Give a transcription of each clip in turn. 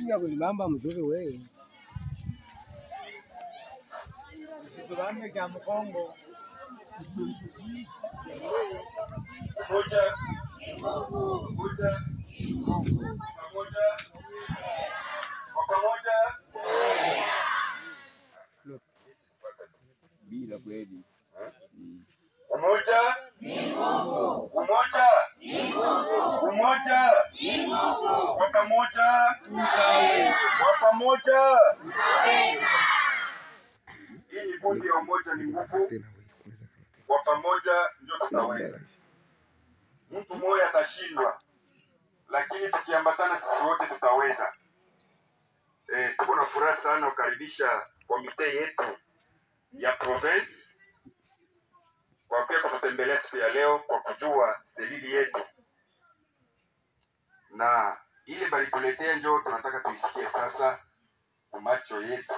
Kuja kulibamba mzuri wewe. Kibambe cha mkongo. Bila kweli. Umoja. Umoja. Umoja. Kwa pamoja. Kwa pamoja. Hii kundi ya umoja ni nguvu. Kwa pamoja ndio tutaweza. Mtu mmoja atashindwa, lakini tukiambatana sisi wote tutaweza. Eh, tuko na furaha sana kukaribisha komite yetu ya province kwa kutembelea siku ya leo kwa kujua selili yetu, na ile balikuletea njoo tunataka tuisikie sasa kwa macho yetu.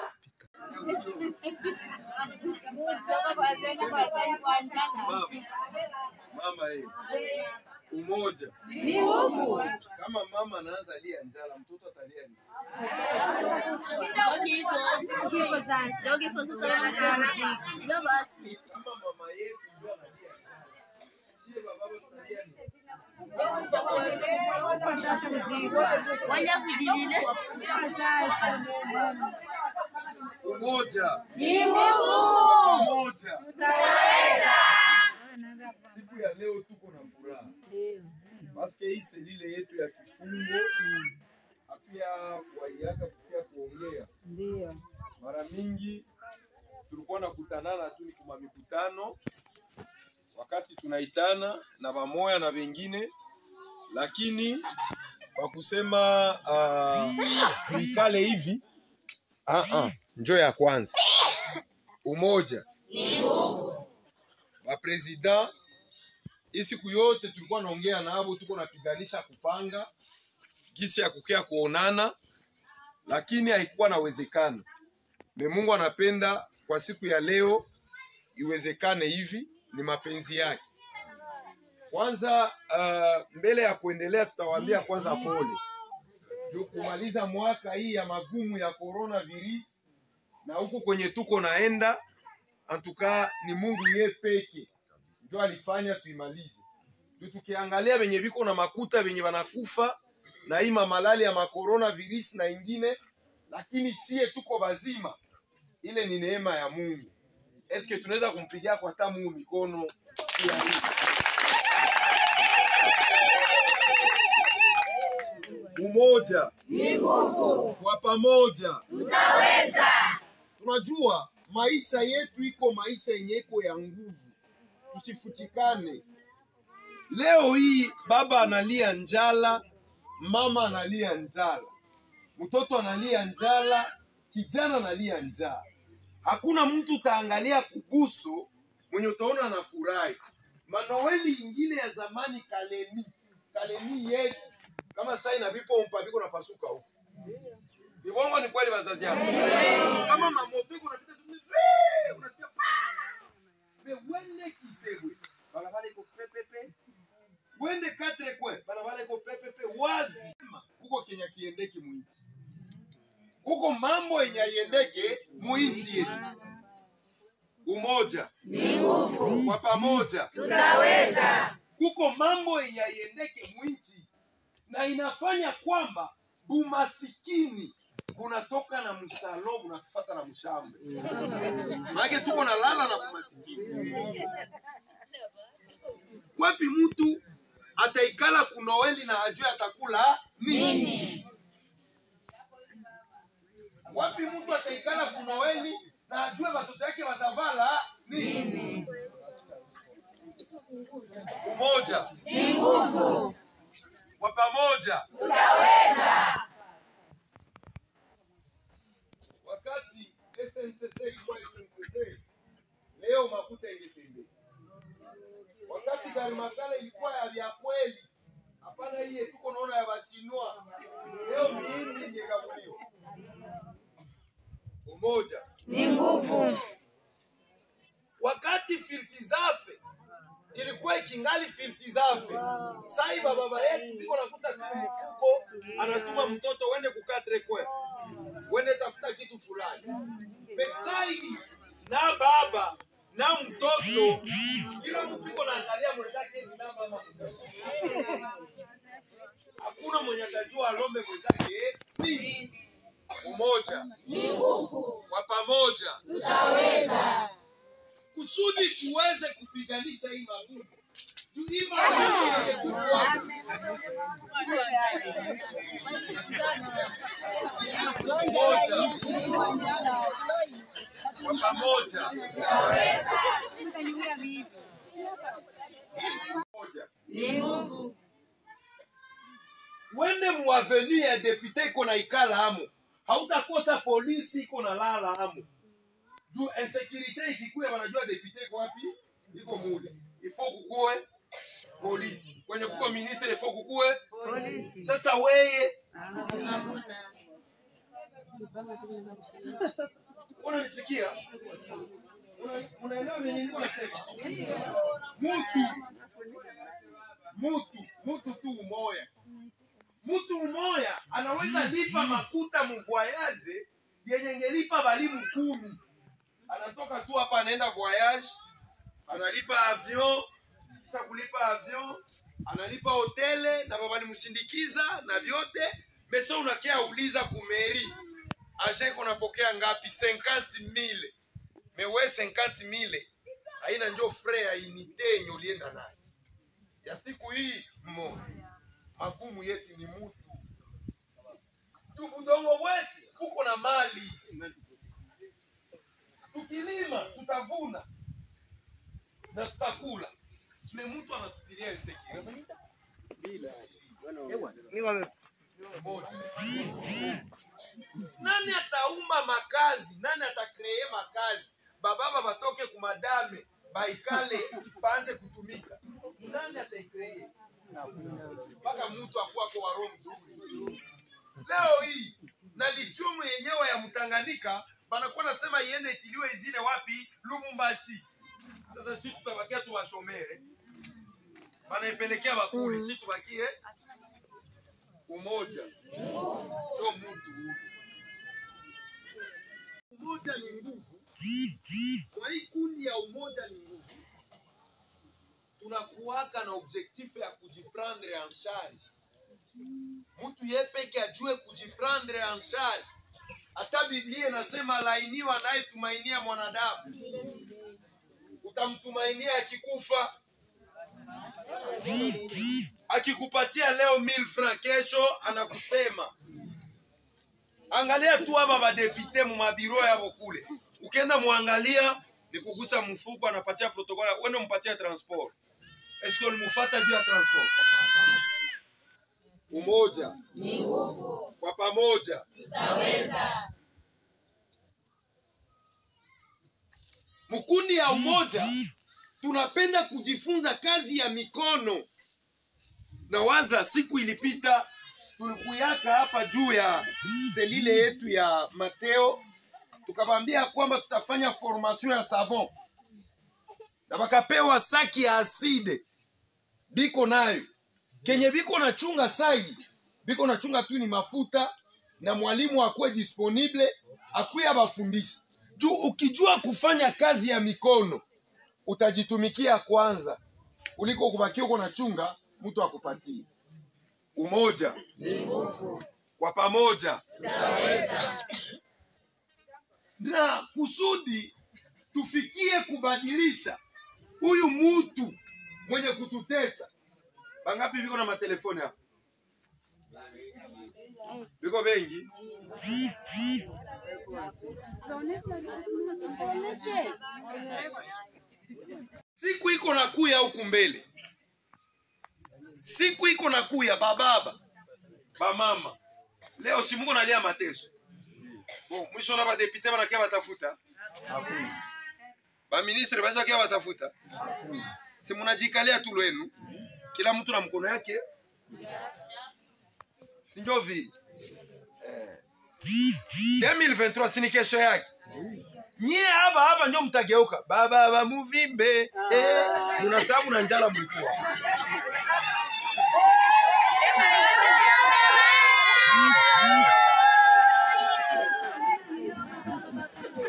Mama eh, umoja kama mama anaanza lia njala, mtoto atalia nini? Kifo sasa. Ndio kifo sasa wanasema. Ndio basi. Kama mama yetu Wanja kujilile. Umoja. Ni nguvu. Siku ya leo tuko na furaha. Paske hii selile yetu ya kifungo. Hatuya waiaga kukia kuongea. Mara mingi tulikuwa nakutanana tu ni kuma mikutano, wakati tunaitana na bamoya na vengine, lakini kwa kusema uh, hivi uh -uh. Njo ya kwanza umoja bapresident hii siku yote tulikuwa naongea nabo, tuko napiganisha kupanga gisi ya kukia kuonana, lakini haikuwa nawezekana. Me Mungu anapenda kwa siku ya leo iwezekane hivi, ni mapenzi yake. Kwanza uh, mbele ya kuendelea, tutawaambia kwanza pole juu kumaliza mwaka hii ya magumu ya coronavirus, na huku kwenye tuko naenda antuka ni Mungu yeye peke ndio alifanya tuimalize. Ndio tukiangalia venye viko na makuta venye wanakufa na hii mamalali ya makorona virus na ingine, lakini sie tuko bazima, ile ni neema ya Mungu. Eske tunaweza kumpigia kwa hata Mungu mikono pia? Umoja kwa pamoja tunajua maisha yetu iko maisha yenye iko ya nguvu, tusifutikane. Leo hii baba analia njala, mama analia njala, mtoto analia njala, kijana analia njala. Hakuna mtu utaangalia kubusu mwenye utaona anafurahi. Manoeli ingine ya zamani Kalemi, Kalemi yetu kama sai na vipo mpa viko napasuka huko. Ni ni kweli wazazi yako. Kama mamoto iko napita tu mzee, unasikia pa. Me wende kisewe Barabara iko pepepe. Wende katre kwe. Barabara iko pepepe wazi. Huko Kenya kiendeki mwinchi. Huko mambo yenye aiendeke muinchi yetu. Umoja. Ni nguvu, kwa pamoja. Tutaweza. Kuko mambo yenye aiendeke mwinchi na inafanya kwamba umasikini kunatoka na msalo unatufata na mshambe maake tuko na lala na umasikini. Wapi mtu ataikala kunoeli na ajue atakula nini wapi mtu ataikala kunoeli na ajue watoto yake watavala nini umoja Ni nguvu. kwa pamoja wakati SNCC ilikuwa SNCC, leo makuta ingetembea. Wakati gari makala ilikuwa ya kweli, hapana hii tuko naona ya bashinwa, leo miindi ingekaguliwa. Umoja Ni nguvu. wakati filtizafe ilikuwa ikingali filtizafe sai baba yetu biko nakuta kitu mfuko anatuma mtoto wende kukatre kwe wende tafuta kitu fulani. Pesai na baba na mtoto kila mtu iko naangalia mwenzake hivi na mama hakuna mwenye atajua alombe mwenzake ni umoja Ni nguvu. kwa pamoja Tutaweza. kusudi tuweze kupiganisha hii magumu. Moja kwa pamoja. Ni nguvu. Wende muaveni ya depute iko na ikala hamo, hautakosa polisi iko na lala amu Juu insecurite ikikuya, wanajua depute iko wapi, iko mule. Ifo kukuwe polisi. Kwenye kuko ministre, ifo kukuwe sasa weye. Unanisikia? Una- unaelewa venye niko nasema mutu. Mutu. Mutu tu umoya. Mutu umoya anaweza lipa muvoyage yenye ngelipa balimu kumi. Anatoka tu hapa anaenda voyage analipa avion kisha kulipa avion analipa hotele na baba alimsindikiza na vyote. Mesa unakea uliza kumeri agent unapokea ngapi? 50000 mewe 50000 haina njo frais ya unité yenye ya siku hii mmoja magumu yetu ni mutu. tu udongo wetu uko na mali. Tukilima tutavuna na tutakula. Me mtu moja nani ataumba makazi? Nani atakree makazi? Bababa batoke kumadame baikale baanze kutumika. Nani ataikree mpaka mtu akuwako wa roho mzuri leo hii na lichumu yenyewe ya Mtanganyika banakuwa nasema iende itiliwe izine wapi? Lumumbashi sasa si tutabakia tu washomere. Banaipelekea bakuli si tubakie umoja. Cho mtu huyu. Umoja ni nguvu. Kwa hii kundi ya umoja ni nguvu. Tunakuwaka na objektif ya kujiprendre en charge mtu ye peke ajue kujiprendre en charge. Hata biblia inasema lainiwa anayetumainia mwanadamu. Utamtumainia akikufa. Akikupatia leo mil franc, kesho anakusema. Angalia tu hapa badepite mumabiro yavo kule ukienda mwangalia ni kugusa mfuko anapatia protokole wende mpatia transport. Eske ulimufata juu ya transport umoja. Ni nguvu. kwa pamoja. Tutaweza. mkundi ya umoja tunapenda kujifunza kazi ya mikono. Na waza siku ilipita tulikuyaka hapa juu ya selile yetu ya mateo. Tukabambia kwamba tutafanya formation ya savon. Na bakapewa saki ya aside. Biko nayo kenye viko biko nachunga sai na chunga tu ni mafuta na mwalimu akuwe disponible akuye abafundishe juu ukijua kufanya kazi ya mikono utajitumikia kwanza kuliko kubakia uko nachunga mtu akupatie. Umoja. Kwa pamoja. Na kusudi tufikie kubadilisha huyu mutu mwenye kututesa bangapi biko na matelefoni hapa Biko bengi? Siku iko na kuya huku mbele. Siku iko na kuya bababa bamama leo si Mungu nalia mateso. Bon mwisho na badepite banakia batafuta? Baministre baza kia batafuta? Si munajikalia tu lwenu kila mtu na mkono yake. Sinjo vile eh. 2023 sini kesho yake. Nyie hapa hapa ndio mtageuka. Baba bamuvimbe eh, munasabu na njala mlikuwa.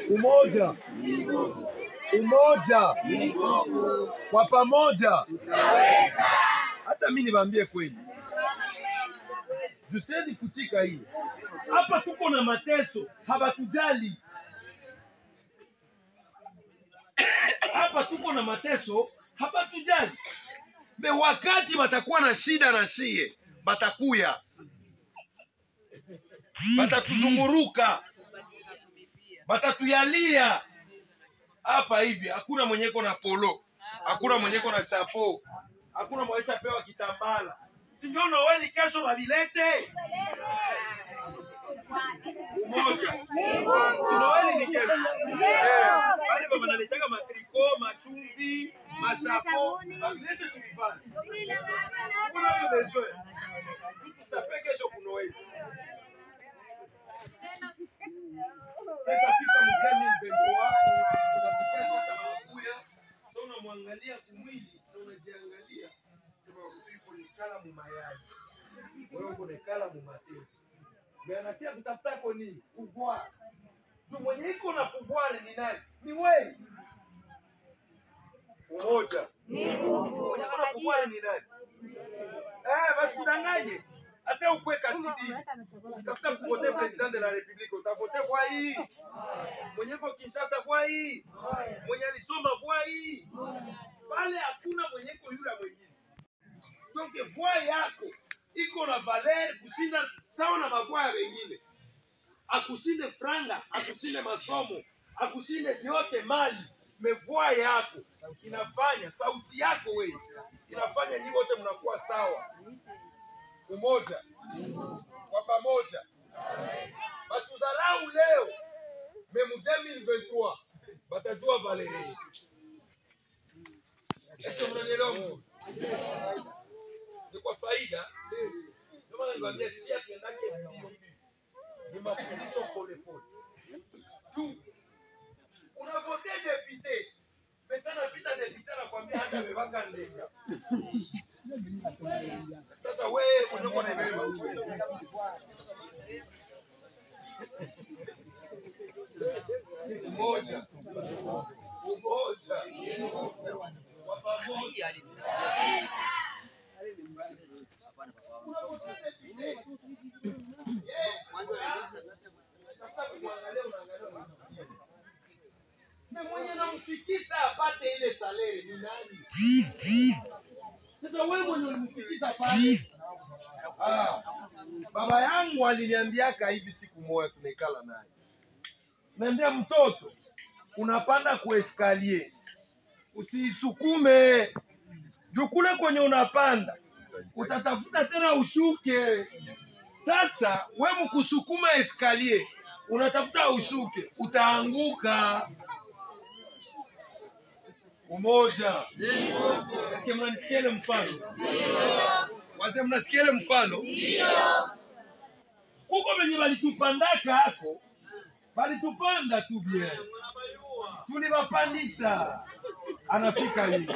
Umoja. Umoja. Kwa pamoja hata mi niwaambie kweli. Jusezi futika hii. Hapa tuko na mateso. Habatujali hapa tuko na mateso. Habatujali me wakati batakuwa na shida na shie batakuya batatuzunguruka batatuyalia hapa hivi hakuna mwenyeko na polo. Hakuna mwenyeko na chapo hakuna mwaisha pewa kitambala. Sinjo noeli kesho wavilete umoja. Si noeli ni kesho. Eh, wale baba nalitaka matriko machumvi mashapo. Wavilete tulivale kuna hiyo besoin tutusape kesho kunoeli sekafika mgeni mbembwa, utasikia sasa wanakuya, so unamwangalia kumwili na unajiangalia, nikala mu mayai, wewe uko nekala mu matezi. Mais anatia kutafuta ko nini? Pouvoir. Tu mwenye iko na pouvoir ni nani? Ni wewe. Umoja. Mwenye iko na pouvoir ni nani? Eh, basi kudanganye. Hata ukwe katidi. utafuta kuvote president de la republique utavote kwa hii. Mwenye ko Kinshasa kwa hii. Mwenye alisoma kwa hii. Pale hakuna mwenye ko yule mwingine. Donc voix yako iko na valeur kushinda sawa na mavua ya wengine. Akushinde franga, akushinde masomo, akushinde vyote mali. Mevua yako inafanya sauti yako wewe inafanya ni wote mnakuwa sawa umoja kwa pamoja batuzarau leo memu 2023 batajua valere eske mnanielewa mzuri ndio maana niwaambia sia tuendake mbio mbio ni mafundisho polepole tu. Unavote depute pesa napita depute anakwambia hata amewaka ndenga sasa wewe uko na beba umoja umoja kwa pamoja Unavote depute. Tafuta kumwangalia, unaangalia, unasikia. Mwenye apate ile ni nani? Sasa wewe mwenye pale, ah, baba yangu aliniambiaka hivi siku moja, tunaikala naye, naambia mtoto, unapanda kueskalier usiisukume juu kule kwenye unapanda utatafuta tena ushuke. Sasa we mkusukuma eskalier unatafuta ushuke, utaanguka. Umoja. Nasikia mnanisikia ile mfano? Wazee mnasikia ile mfano? Kuko venye walitupandaka hako, walitupanda tu bien, tuliwapandisha, anafika hivi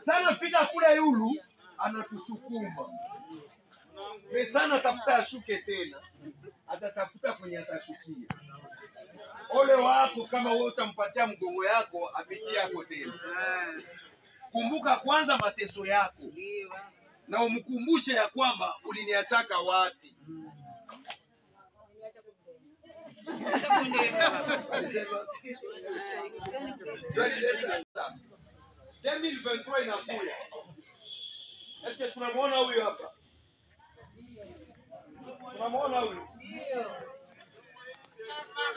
sana, fika kule yulu anatusukuma mesana, atafuta tafuta ashuke tena, atatafuta kwenye atashukia. Ole wako kama wewe utampatia mgongo yako apitie yako tena. Kumbuka kwanza mateso yako na umkumbushe ya kwamba uliniachaka wapi. Alisema, 2023 inakuja. Eske tunamwona huyu hapa? Tunamwona huyu?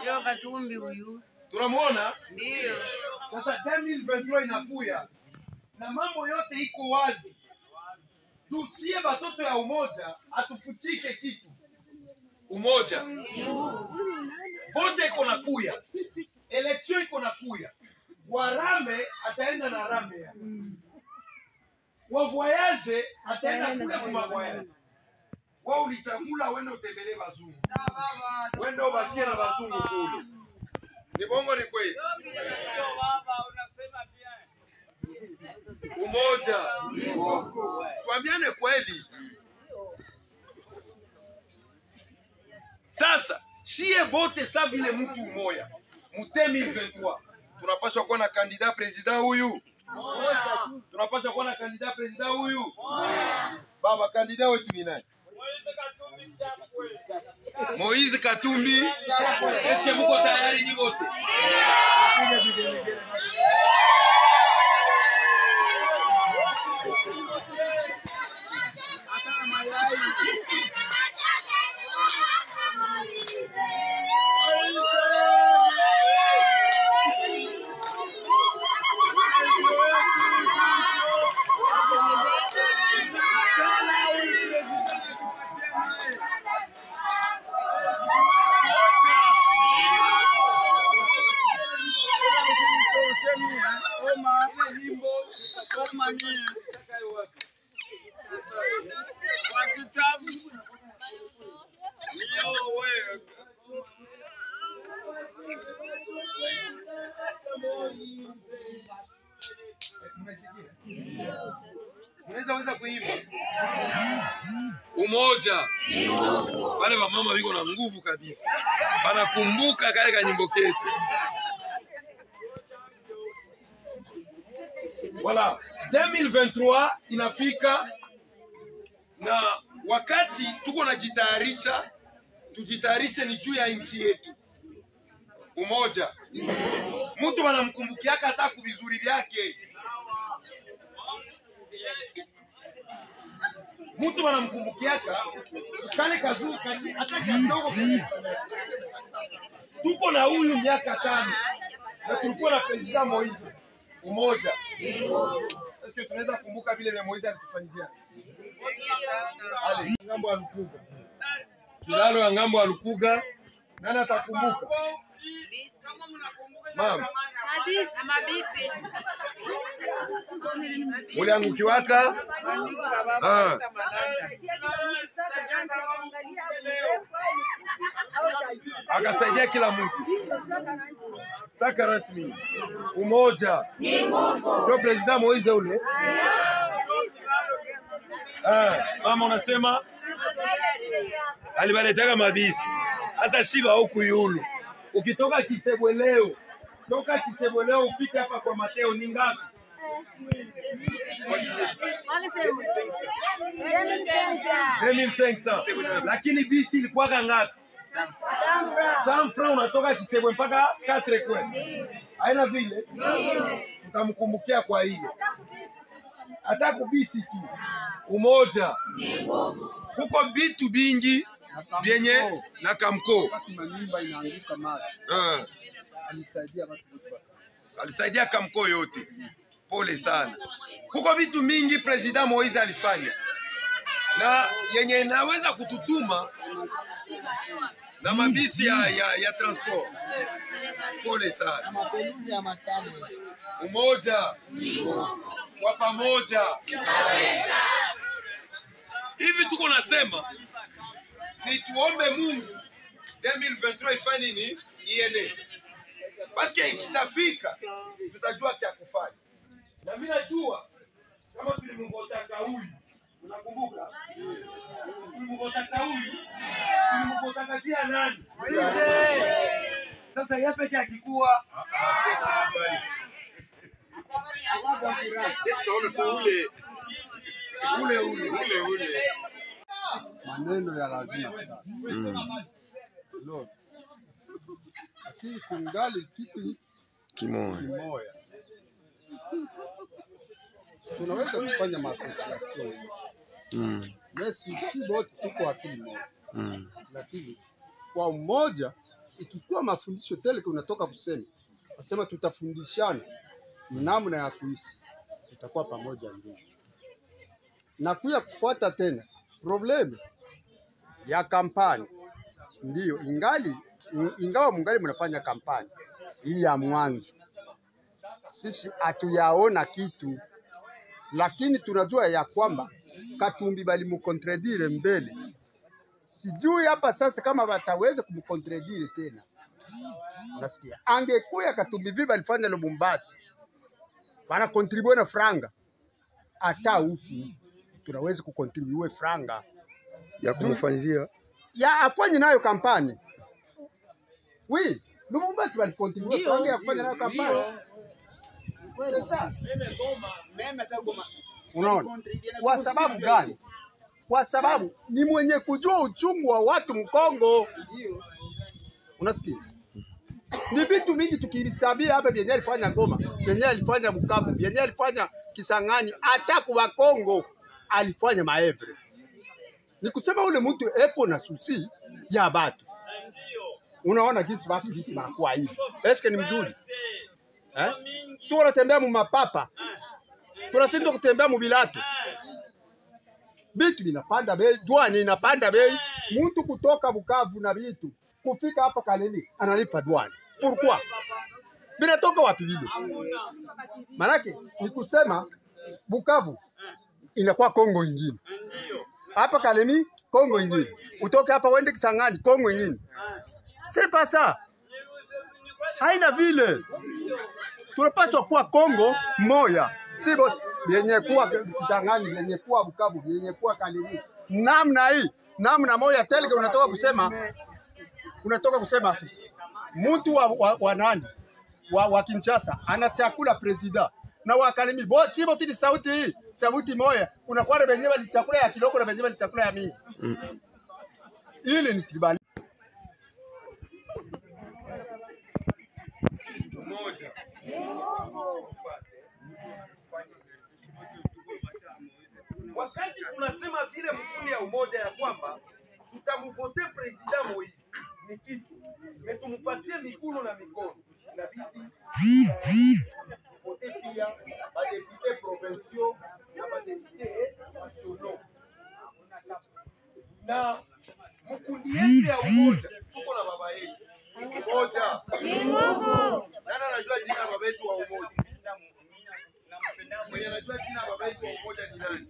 Yo Katumbi huyu. tunamwona? Ndio. sasa 2023 inakuya. Na mambo yote iko wazi. Tusie batoto ya umoja atufuchike kitu. Umoja. Vote iko na kuya election iko na kuya warame ataenda na rame ya wavoyage ataenda kule kumavoyage wa ulichagula wende utembelee bazungu. Wende ubakie na bazungu kule. Ni bongo ni kweli? Umoja. Twambiane kweli. Sasa sie bote sa vile mtu umoya. Mu 2023 tunapaswa kuwa na kandida president huyu tunapaswa kuwa na kandida presida huyu. Baba kandida wetu ni nani? Moise Katumbi. Eske muko tayari nyi wote unaweza kuiva umoja. Wale wamama wiko na nguvu kabisa. Wanakumbuka kale kanyimbo ketu. Voilà, 2023 inafika na wakati tuko najitayarisha, tujitayarishe ni juu ya nchi yetu. Umoja, mtu wanamkumbukiaka hata kuvizuri vyake, mtu wanamkumbukiaka kale kazuri kati- hata kadogo. Tuko na huyu miaka tano na tulikuwa na president Moise. Umoja, Eske tunaweza kumbuka vile vya Moise alitufanyia ng'ambo ya Lukuga, kilalo ya ng'ambo ya Lukuga, nani atakumbuka? Mama, Mabisi. muliangukiwaka ah. akasaidia kila mtu. Saka rasmi. Umoja. Ndio president Moise ule. Ah, mama unasema? Alibaletaka mabisi. Sasa shiba huku yulu ukitoka Kisebwe leo toka Kisebwe leo ufike hapa kwa Mateo ni ngapi? Kwa Kisebwe. 2500 lakini bisi ilikuwaga ngapi? Sanfra unatoka Kisebwe mpaka Katre kwenu, haina vile, utamkumbukia kwa hiyo, hata kubisi tu umoja. Kuko vitu vingi vyenye na kamko watu alisaidia kamko yote. Pole sana. Kuko vitu mingi President Moise alifanya na yenye inaweza kututuma na mabisi ya, ya, ya transport. Pole sana. Umoja kwa pamoja. Hivi tuko nasema ni tuombe Mungu 2023 ifanye nini? Iende. Basi ikishafika tutajua cha kufanya. Na mimi najua kama tulimvotaka huyu, unakumbuka? Tulimvotaka huyu, tulimvotaka jia nani? Sasa yeye peke akikuwa ule ule ule ule maneno ya lazima sana. Lord. Lakini kungali kitu hiki kimoya, kimoya, tunaweza kufanya maasosiasio Mm, mesi, si wote tuko akili moja, mm, lakini kwa umoja ikikuwa mafundisho tele unatoka kusema asema, tutafundishana namna ya kuishi, tutakuwa pamoja ndio. Na kuya kufuata tena problemu ya kampani. Ndiyo ingali ingawa mungali mnafanya kampani hii ya mwanzo, sisi hatuyaona kitu, lakini tunajua ya kwamba Katumbi balimukontredire mbele. Sijui hapa sasa kama wataweza kumkontredire tena. Unasikia, angekuya Katumbi vile balifanya Lubumbashi, banakontribue na franga, hata huku tunaweza kukontribue franga ya kumfanyia ya afanye nayo kampani. Oui, Lubumbashi balikontribue franga ya kufanya nayo kampani. Sasa unaona, kwa sababu gani? Kwa sababu ni mwenye kujua uchungu wa watu Mkongo. Unasikia? Ni vitu mingi tukivisabia hapa vyenye alifanya Goma, vyenye alifanya Bukavu, vyenye alifanya Kisangani, hata kwa Kongo alifanya maevre. Ni kusema ule mtu eko na susi ya batu. Unaona gisi watu gisi makuwa hivi. Eske ni mzuri? Eh? wana tembea mu mapapa. Tunashindwa kutembea mu bilatu. bitu binapanda bei, dwani inapanda bei. Mtu kutoka Bukavu na bitu kufika hapa Kalemi analipa dwani. Pourquoi? Binatoka wapi vile? Manake ni kusema Bukavu inakuwa Kongo ingine, hapa Kalemi Kongo ingine, utoke hapa uende Kisangani Kongo ingine. C'est pas ça. Haina vile. Tunapaswa kuwa Kongo moya, Si yenye kuwa Kisangani, yenye kuwa Bukavu, yenye kuwa Kalemi, namna hii, namna moya teleke. Unatoka kusema unatoka kusema mtu wa, wa, wa nani? Wa, wa Kinshasa anachakula presida na wakalimi bosi bo si bote ni sauti hii sauti moya, unakuwa na benyewe ni chakula ya kiloko na benyewe ni chakula ya mingi. Mm. Ile ni kibali. Moja wakati tunasema vile mkuni ya umoja ya kwamba tutamvote president Moise. Ni kitu. Metumpatie tumupatie migulu na mikono, inabidi vote pia badepute provinciaux na badepute nationaux na mkundi yetu ya umoja tuko na baba yetu umoja. Nani anajua jina baba yetu wa umoja? Mwenye anajua jina baba yetu wa umoja ni nani?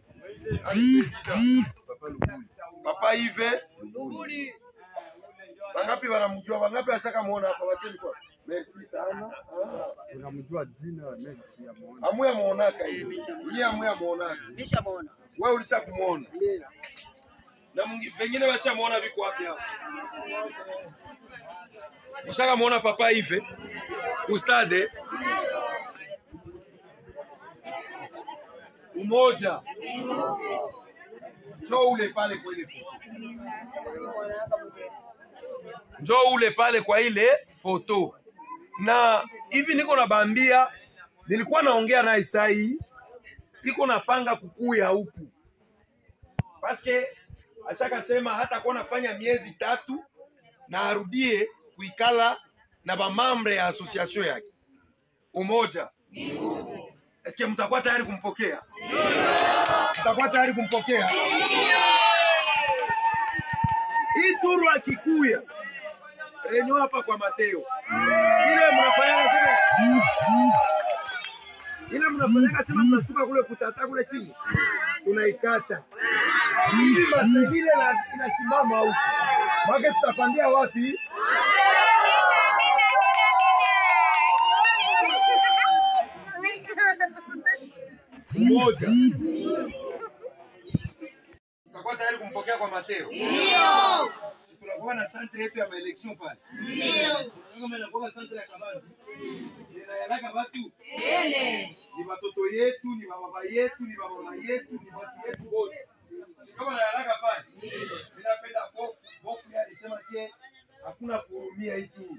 Papa Ive Wangapi wanamjua? Wangapi ashaka muona hapa? Wacheni kwa. Merci sana. unamjua jina mengi ya muone Amuya muonaka hivi. Yeye amuya muonaka. Nishamuona. Wewe ulisha kumuona. Na mwingi- pengine washamuona viko wapi hapo? Ushaka muona papa hivi? Ustade. Umoja. Njoo ule pale kwa ile foto. Njoo ule pale kwa ile foto. Na hivi niko nabambia, nilikuwa naongea naye sai, iko napanga kukuya huku paske ashakasema hata kuwa nafanya miezi tatu na arudie kuikala na bamambre ya asosiasio yake umoja. Eske mtakuwa tayari kumpokea? Mtakuwa tayari kumpokea? Hii turu akikuya renyo hapa kwa Mateo, ile mnafanyaga sema ile mnafanyaga sema mnashuka kule kutata kule chini, tunaikata hii masegile na inasimama huko, mwake, tutapandia wapi? Umoja. Tutakuwa tayari kumpokea kwa Mateo. Ndio. Tunakuwa na centre yetu ya maelection pale. Ndio. Ya kabambi. Inayalaka watu. Ni watoto yetu, ni baba yetu, ni baba yetu, ni watu yetu wote. Kama nayalaka pale. Ninapenda bofu, bofu yeye alisema ke hakuna kuhurumia hitu.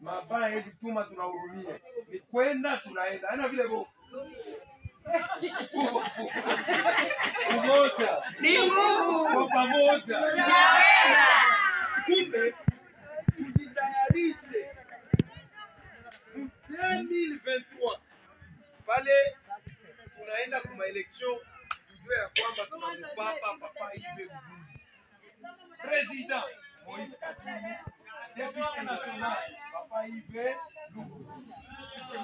Mabaya hizi tuma tunahurumia. Ni kwenda tunaenda. Haina vile bofu umoja. Ni nguvu, kwa pamoja. Tunaweza. Kumbe tujitayarishe. 2023 pale tunaenda kwa maelection, tujue ya kwamba tuna mpapa papa hivi president Moise Katumbi. Deputy national papa hivi Lungu,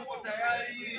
mko tayari?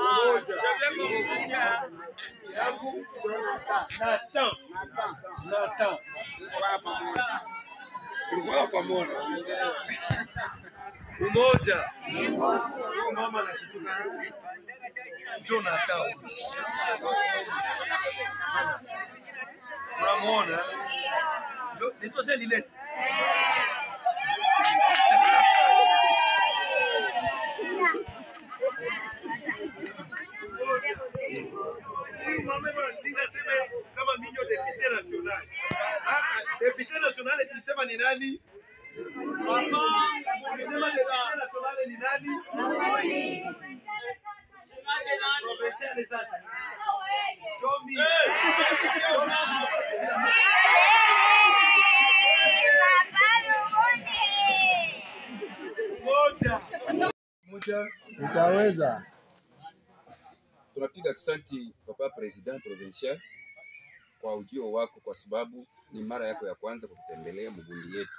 Umoja. Yangu na tam. Na tam. Tulikuwa pamoja. Umoja. Huyu mama anashituka. Njoo na tam. Unamwona? Njoo, nitoshe lilete. Huyu mama anaandika sema kama mimi ndio depute national. Ah, ah, depute tulisema ni nani? Ni nani? Provincial sasa. Tombi. Moja. Moja. Utaweza. Tunapiga asante papa president provincial kwa ujio wako, kwa sababu ni mara yako ya kwanza kutembelea mgundi yetu,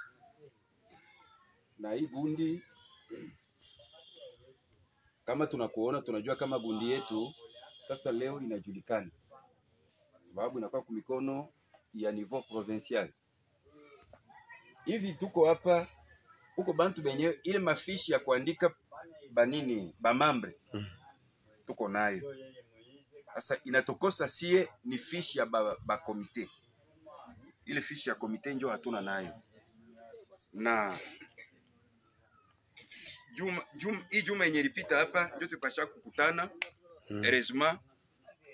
na hii gundi kama tunakuona, tunajua kama gundi yetu sasa leo inajulikana, sababu inakuwa kumikono ya niveau provincial. Hivi tuko hapa huko bantu benyewe, ile mafishi ya kuandika banini bamambre tuko nayo sasa, inatokosa sie ni fishi ya ba, ba komite. Ile fishi ya komite njo hatuna nayo, na juma, juma, hii juma yenye ilipita hapa ndio tupasha kukutana. Mm. Erezuma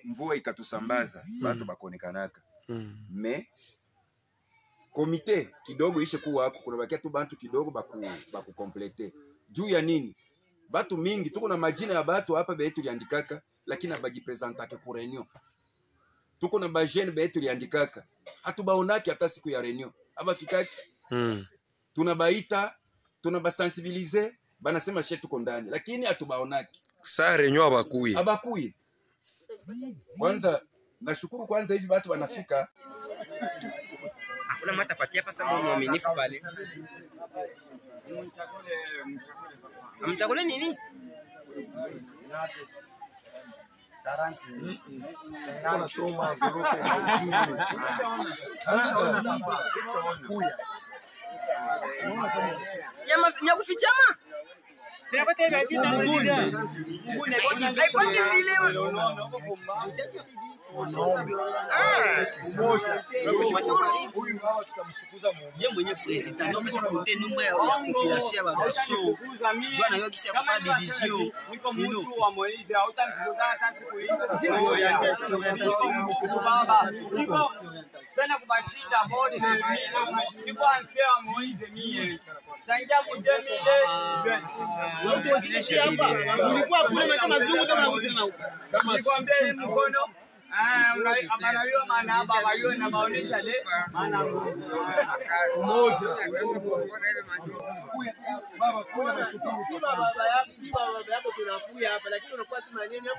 mvua ikatusambaza batu bakonekanaka. Me komite kidogo ishe kuwa kuna bakia tu bantu kidogo baku, baku complete. Juu ya nini? Batu mingi tuko na majina ya batu hapa beye tuliandikaka lakini abajipresentake ku reunion tuko na bajene beye tuliandikaka hatubaonaki hata siku ya reunion abafikaki Mm. tunabaita tunabasensibilize banasema she tuko ndani lakini hatubaonaki Saa renyo abakuye. abakuye kwanza nashukuru kwanza hivi watu wanafika Hakuna mata patia hapa sama mwaminifu pale. Amchakule nini? Kuna soma virupe ye mwenye président nomesa kote numa ya population ya bagarso jo nayokisi ya kofala division sino orientation tena kubashinda bodi niko ansewa Moize mie. Tangia kudemile ulikuwa kule mazungu kama nikwambia hii mkono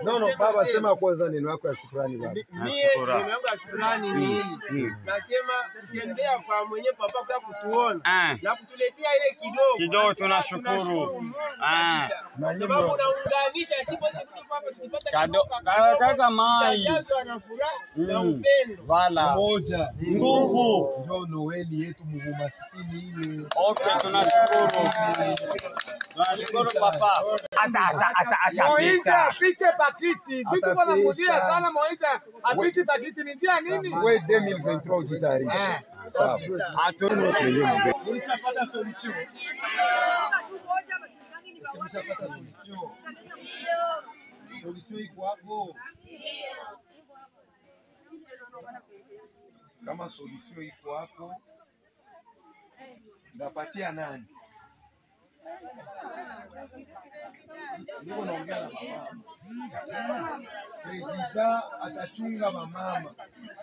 No, no, baba sema kwanza neno yako ya shukrani baba. Mie neno yangu ya shukrani ni hili. Nasema kutembea kwa mwenye papa kwa kutuona. Ah. na kutuletea ile kidogo. Kidogo tunashukuru. Ah. Sababu unaunganisha tukipata ka- kidogo, kaka mai. Na furaha na Mm. upendo. Wala. Umoja. Nguvu. Ndio Noeli yetu Mungu maskini ile. Okay, tunashukuru. Tunashukuru papa. Ata ata ata Moize ashapita. apite pakiti. Vitu wanamudia sana Moize apite pakiti ni njia nini? We 2023 ujitayarishe. Sawa. Ulishapata solution. Ulishapata solution. Solution iko hapo. Kama solution iko hapo, ndapatia nani? Niko naongea na. Presida atachunga mamama.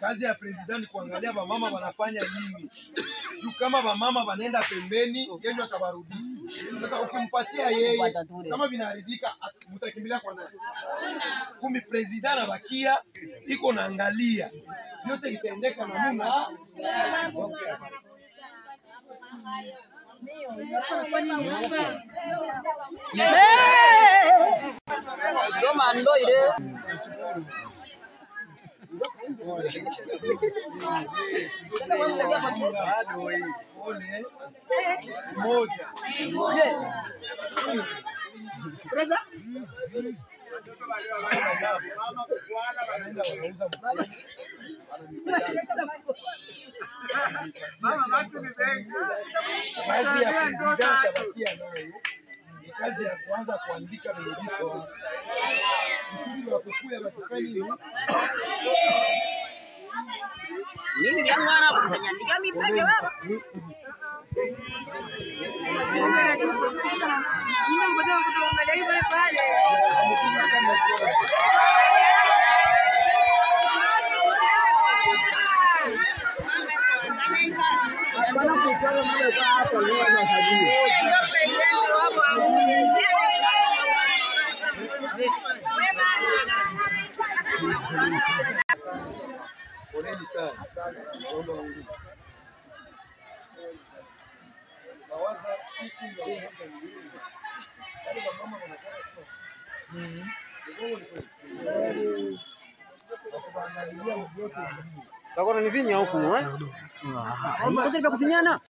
Kazi ya presida ni kuangalia mamama wanafanya nini, juu kama mamama wanaenda pembeni, kesho atawarudisha. Sasa ukimpatia yeye, kama vinaharibika, mtakimbilia kwa nani? Kumi presida anabakia iko naangalia yote itendeka namuna Pole. moja Wanaenda wanauza mchele. Kazi ya atabakia nayo. Ni kazi ya kuanza kuandika viko kusudi wakukuya wasifanye nini? Mimi vya mwana kutanyandika mipeke wewe. Poleni sana. Naomba urudi. Nawaza hii kundi la umoja ni nini? Wale wamama wanataka kuwa. Ugongo ni kweli. Wakuwaangalilia mtoto mzuri. Takona ni vinya huku eh? Kwa kufinyana.